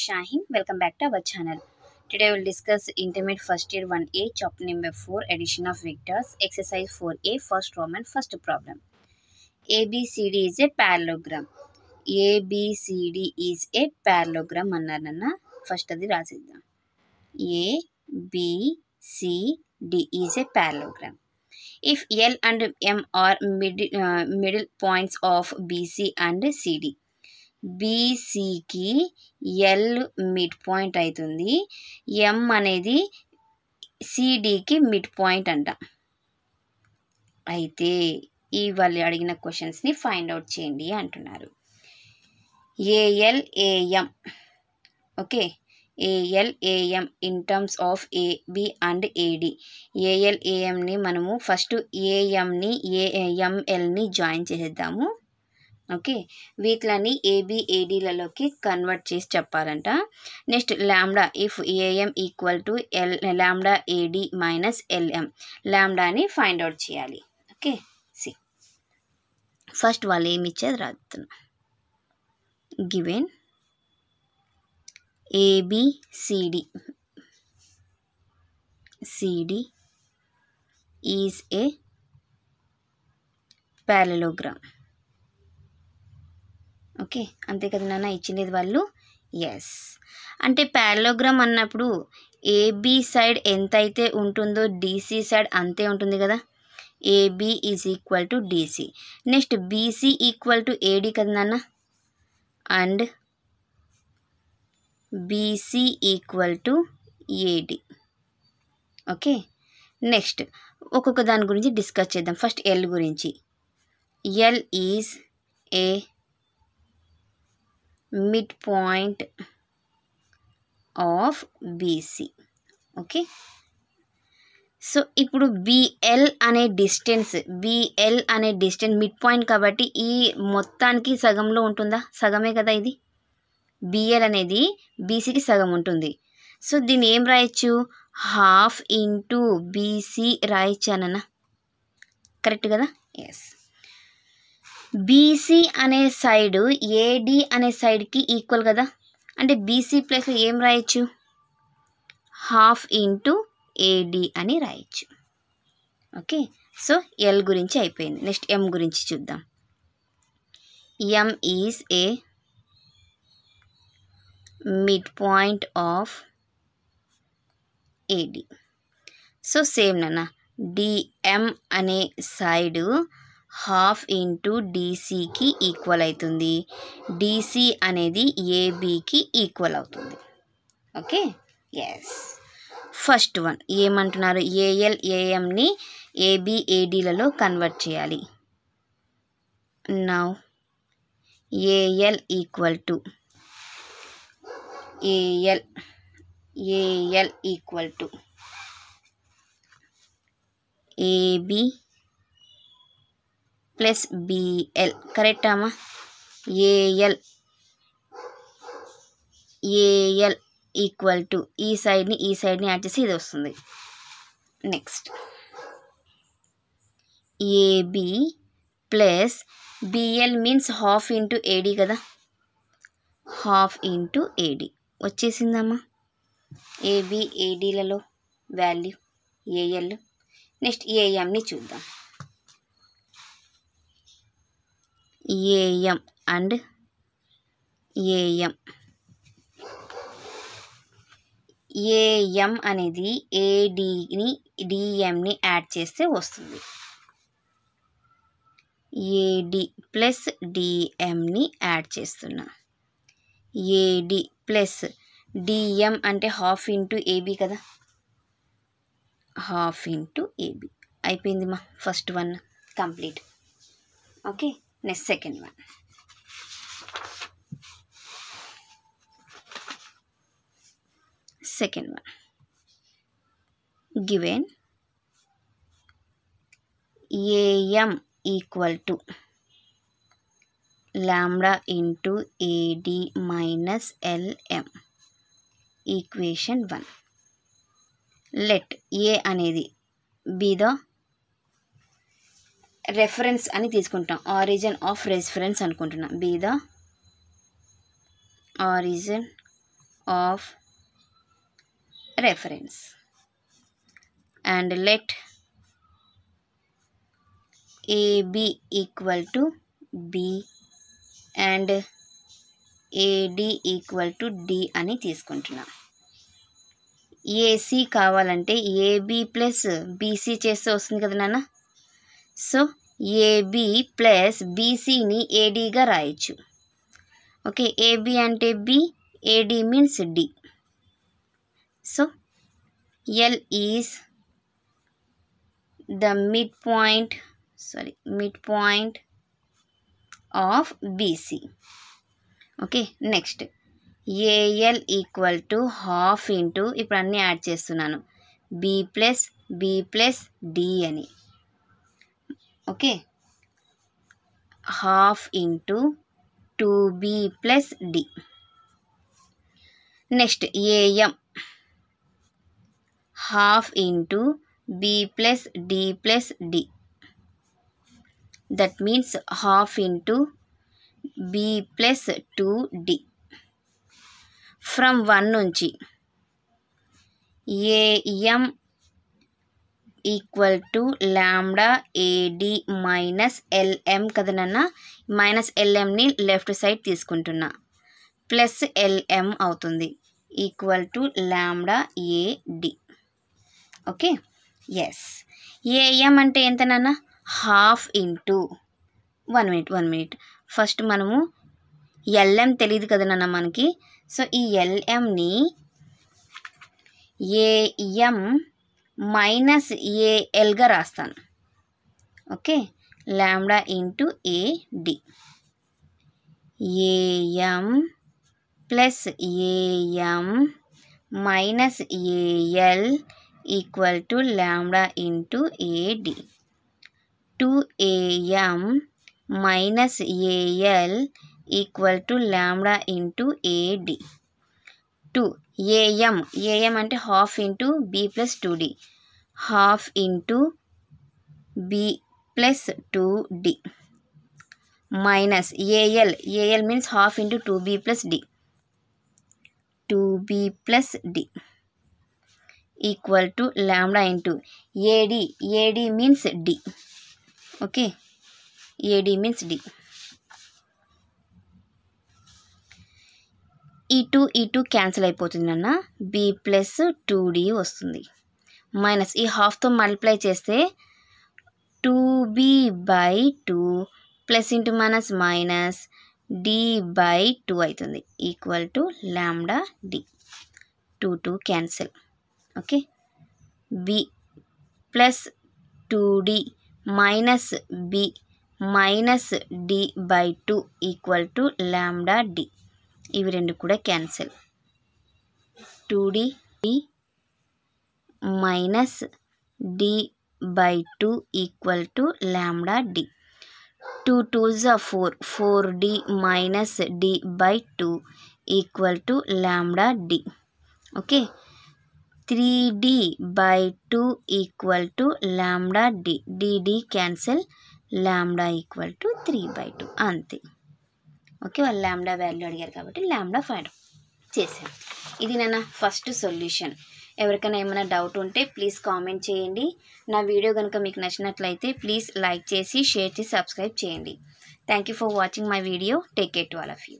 Shahin. Welcome back to our channel. Today we'll discuss Intermediate First Year 1A, chapter number 4, Addition of Vectors, Exercise 4A, First Roman, First Problem. ABCD is a parallelogram. ABCD is a parallelogram అన్నారు నాన్న first అది రాసిద్దాం ABCD is a parallelogram. If L and M are middle, uh, middle points of BC and CD, బీసీకి L mid point అవుతుంది M అనేది సిడికి mid point అంట. అయితే ఈ వాళ్ళు అడిగిన క్వశ్చన్స్ని ఫైండ్ అవుట్ చేయండి అంటున్నారు. AL AM okay AL AM in terms of AB and AD AL ఏఎంని మనము ఫస్ట్ ఏఎంని ఏ ఎంఎల్ని జాయిన్ చేసేద్దాము. ఓకే. వీటిలని ఏబిఏడీలలోకి కన్వర్ట్ చేసి చెప్పాలంట. Next lambda if AM equal to L lambda AD minus LM ల్యాండాని find out చేయాలి. ఓకే. సి. ఫస్ట్ వాళ్ళు ఏమి ఇచ్చేది రాస్తున్నా given ABCD CD is a parallelogram okay. అంతే కదా నాన్న ఇచ్చినది వాళ్ళు? ఎస్ అంటే ప్యారలోగ్రామ్ అన్నప్పుడు ఏబి సైడ్ ఎంత అయితే ఉంటుందో డిసి సైడ్ అంతే ఉంటుంది కదా? AB is equal to DC next BC equal to AD కదా నాన్న? And BC equal to AD okay. Next ఒక్కొక్క దాని గురించి డిస్కస్ చేద్దాం. ఫస్ట్ ఎల్ గురించి. L is a mid point of BC okay? So ఇప్పుడు బిఎల్ అనే డిస్టెన్స్ బిఎల్ అనే డిస్టెన్స్ మిడ్ పాయింట్ కాబట్టి ఈ మొత్తానికి సగంలో ఉంటుందా? సగమే కదా ఇది? బిఎల్ అనేది బీసీకి సగం ఉంటుంది. సో దీన్ని ఏం రాయొచ్చు? హాఫ్ ఇంటూ బీసీ రాయొచ్చు అన్న కరెక్ట్ కదా? ఎస్ బీసీ అనే సైడు ఏడి అనే సైడ్కి ఈక్వల్ కదా? అంటే బీసీ ప్లేస్లో ఏం రాయొచ్చు? హాఫ్ ఇంటూ ఏడి అని రాయొచ్చు. ఓకే సో ఎల్ గురించి అయిపోయింది. నెక్స్ట్ ఎం గురించి చూద్దాం. M is a mid point of AD so same నాన్న. డిఎం అనే సైడు హాఫ్ ఇంటూ డీసీకి ఈక్వల్ అవుతుంది. డీసీ అనేది ఏబీకి ఈక్వల్ అవుతుంది. ఓకే? ఎస్ ఫస్ట్ వన్ ఏమంటున్నారు? ఏఎల్ ఏఎంని ఏబి ఏడీలలో కన్వర్ట్ చేయాలి. Now AL equal to AL AL equal to AB plus BL correct అమ్మా ఏఎల్ ఏఎల్ ఈక్వల్ టు ఈ సైడ్ని ఈ సైడ్ని యాడ్ చేసి ఇది వస్తుంది. Next AB plus BL means half into AD కదా? హాఫ్ ఇంటూ ఏడి వచ్చేసిందమ్మా ఏబి ఏడీలలో వాల్యూ ఏఎల్ నెక్స్ట్ ఏఎంని చూద్దాం. ఏఎం అండ్ ఏఎం ఏఎం అనేది ఏడిని డిఎంని యాడ్ చేస్తే వస్తుంది. ఏడి ప్లస్ డిఎంని యాడ్ చేస్తున్నా. ఏడి ప్లస్ డిఎం అంటే హాఫ్ ఇంటూ ఏబి కదా? హాఫ్ ఇంటూ ఏబి అయిపోయింది మా first one complete okay next second one. Second one. Given AM equal to lambda into AD minus LM. Equation one. Let A అనేది B reference అని తీసుకుంటాం origin of reference అనుకుంటున్నాం. Be the origin of reference and let AB equal to B and AD equal to D అని తీసుకుంటున్నాం. AC కావాలంటే AB plus BC చేస్తే వస్తుంది కదా నాన్న? సో ఏబి ప్లస్ బీసీని ఏడీగా రాయొచ్చు. ఓకే ఏబి అంటే B AD means D so L is the mid point sorry mid point of BC okay next AL equal to half into ఇప్పుడు అన్నీ యాడ్ చేస్తున్నాను. B plus B plus D అని. Okay half into two B plus D next AM half into B plus D plus D that means half into B plus two D from one నుంచి AM equal to lambda AD minus LM కదా నాన్న? Minus ఎల్ఎంని left side తీసుకుంటున్నా. Plus LM అవుతుంది. Equal to lambda AD. Okay? Yes AM అంటే ఎంత నాన్న? Half into one minute one minute. First మనము ఎల్ఎం తెలియదు కదా నాన్న మనకి. సో ఈ ఎల్ఎంని ఏఎం మైనస్ ఏఎల్గా రాస్తాను. Okay? Lambda into AD AM plus AM minus AL equal to lambda into AD two AM minus AL equal to lambda into AD two AM. AM అంటే half into B plus two D. Half into B plus two D. Minus AL. AL means half into two B plus D. Two B plus D. Equal to lambda into AD. AD means D. Okay? AD means D. ఈ two ఈ two cancel అయిపోతుంది నాన్న. Be plus two D వస్తుంది. Minus ఈ హాఫ్తో multiply చేస్తే two B by two plus into minus minus D by two అవుతుంది equal to lambda D two two cancel okay B plus two D minus B minus D by two equal to lambda D ఇవి రెండు కూడా cancel. Two D D minus D by two equal to lambda D. Two two జా four. Four D minus D by two equal to lambda D. Okay? Three D by two equal to lambda D. D D cancel. Lambda equal to three by two. అంతే. Okay వాళ్ళు lambda value అడిగారు కాబట్టి ల్యాండా find చేశాను ఇది నా first solution. ఎవరికైనా ఏమైనా డౌట్ ఉంటే ప్లీజ్ కామెంట్ చేయండి. నా వీడియో కనుక మీకు నచ్చినట్లయితే ప్లీజ్ లైక్ చేసి షేర్ చేసి సబ్స్క్రైబ్ చేయండి. Thank you for watching my video take care to all of you